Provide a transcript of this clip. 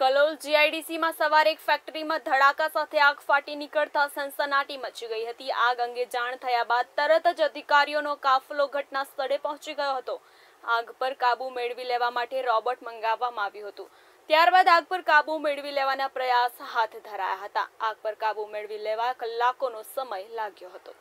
કલોલ જીઆઈડીસીમાં સવારે એક ફેક્ટરીમાં ધડાકા સાથે આગ ફાટી નીકળતા સનસનાટી મચી ગઈ હતી. આગ અંગે જાણ થયા બાદ તરત જ અધિકારીઓનો કાફલો ઘટના સ્થળે પહોંચી ગયો હતો. આગ પર કાબુ મેળવી લેવા માટે રોબોટ મંગાવવામાં આવ્યું હતું. ત્યારબાદ આગ પર કાબુ મેળવી લેવાના પ્રયાસ હાથ ધરાયા હતા. આગ પર કાબુ મેળવી લેવા કલાકોનો સમય લાગ્યો હતો.